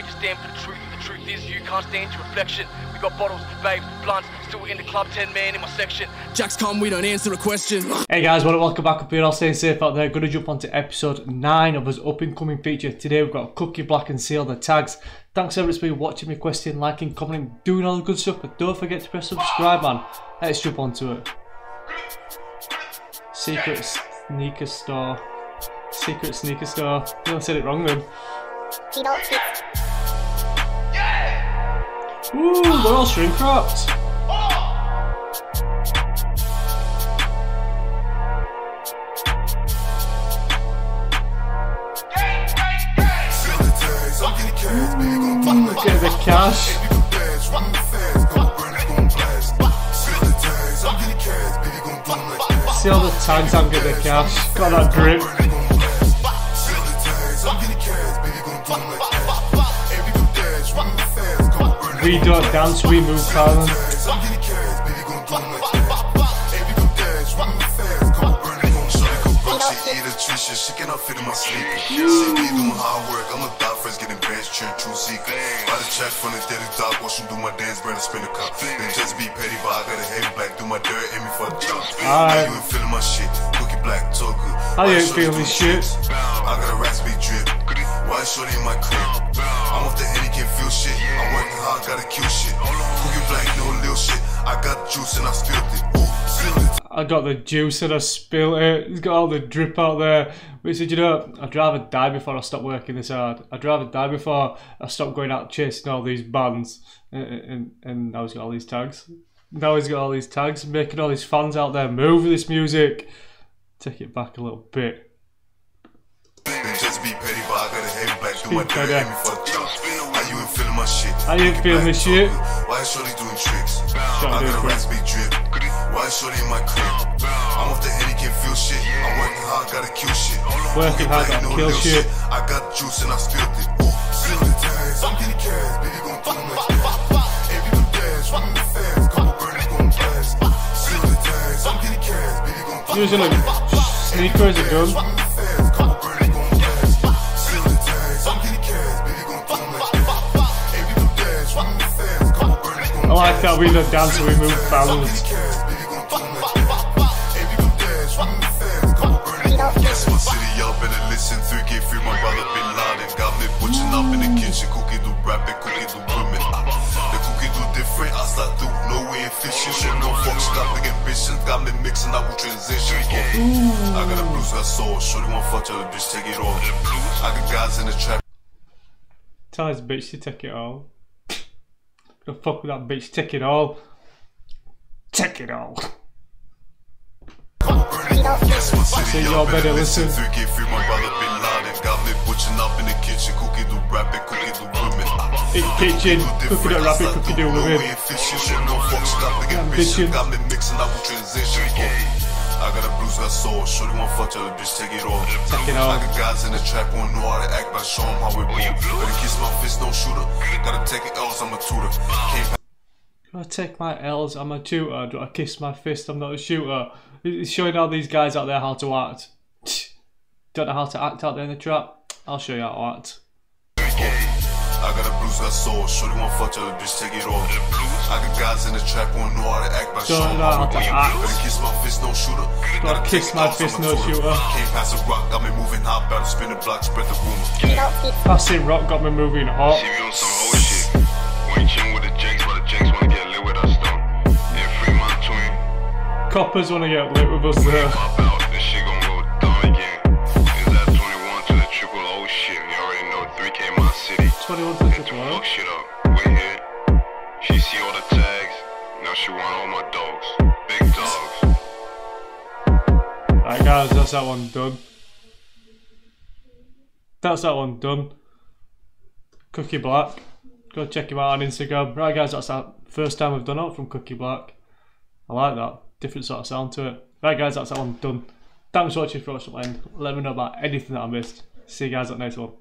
get you stand for the truth. The truth is you can't stand your reflection. We got bottles, babe, blunts, still in the club, 10 man in my section. Jacks come, we don't answer a question. Hey guys, what welcome back up here, all staying safe out there. Gonna jump onto episode 9 of his up and coming feature. Today we've got Cookie Black and See all the tags. Thanks everybody for watching, requesting, liking, commenting, doing all the good stuff, but don't forget to press subscribe man. Let's jump onto it. Secret sneaker store. Secret sneaker store. You I said it wrong then. Ooh, they're all shrink wrapped. Get the cash. See all the tags I'm getting the cash. Got that drip. We don't dance, we move talent. She cannot fit in my sleeper. She be doing hard work. I'm a dog first getting cheering true. Buy the check from the dog, watch him do my dance, burn a spin a cup. Then just be petty, but I got a heavy black, do my dirt, aim me for the job. How you ain't feeling my shit? Cookie black, talk good. How you ain't feeling shit? I got a raspy drip. Why shorty in my crib? I'm off the henny, can't feel shit. I'm working hard, gotta kill shit. Cookie black, no shit. I got juice and I spilled it. Ooh, spilled it. I got the juice and I spilled it. He's got all the drip out there. But said, you know, I'd rather die before I stop working this hard. I'd rather die before I stop going out chasing all these bands. And, and, and now he's got all these tags. Now he's got all these tags, making all these fans out there move with this music. Take it back a little bit. Be petty, but I got a heavy black, do my Be dirt, me for the job. How you ain't feeling my shit? How you feeling this shit? Why is shorty doing tricks? I got a raspy drip. Why is shorty in my crib? I'm off the henny, can't feel shit. I'm working hard, gotta kill shit. Working hard, gotta no kill shit. I got juice and I spilled it. Ooh, spilled it. I'm getting cash, baby, gon' do my Every good dash, running the fast, couple burners gon' blast. Spilled it. I'm getting cash, baby, gon' do Using a sneaker as a gun. Oh, I like that we don't dance and we move balance. Guess my city, y'all better listen. 3K free, my brother Bin Laden. Got me butching up in the kitchen. Cookie do rapping, cookie do women. The cookie do different, I slide through. No way in fishing. No fucks, got big ambitions. Got me mixing up with transitions. I got a blues, got soul. Shorty want fuck, tell the bitch, take it off. I got guys in the trap. Tell his bitch to take it all. Gonna fuck with that bitch, take it all. Take it all. Guess So y'all y'all better better listen. listen. 3K free, my brother Bin Laden. Got me butching up in kitchen. Cookie do rapping, cookie do women. In kitchen, cookie do rapping, cookie do women. Ambition. Got me mixing up with transitions. I got a blues, got soul. Shorty want fuck, tell the bitch take it off. Take it off. I got guys in the trap who know how to act, but show 'em how we move. Better kiss my fist, no shooter. Gotta take it L's, I'm a tutor. Can't I take my L's? I'm a tutor. Do I kiss my fist? I'm not a shooter. It's showing all these guys out there how to act. Don't know how to act out there in the trap? I'll show you how to act. I got a blues, got soul. Shorty want fuck, tell the bitch take it off. I got guys in the trap who know how to act, but show 'em Don't know how how we to move. act. Better kiss my fist, no shooter. Gotta kiss my L's, I'm fist, a no tutor. shooter. Can't pass a rock, got me moving hot, better spin the block, spread the rumor. Passing rock got me moving hot. She be on some old shit. We ain't chillin' with the Jakes, but the Jakes wanna get lit with us though. Yeah, Fremont twin. Coppers wanna get lit with us there. She see all the tags. Now she want all my dogs. Big dogs. Right guys, that's that one done. That's that one done. Cookie Black. Go check him out on Instagram. Right guys, that's that first time we've done it from Cookie Black. I like that. Different sort of sound to it. Right guys, that's that one done. Thanks for watching for watching. Let me know about anything that I missed. See you guys at the next one.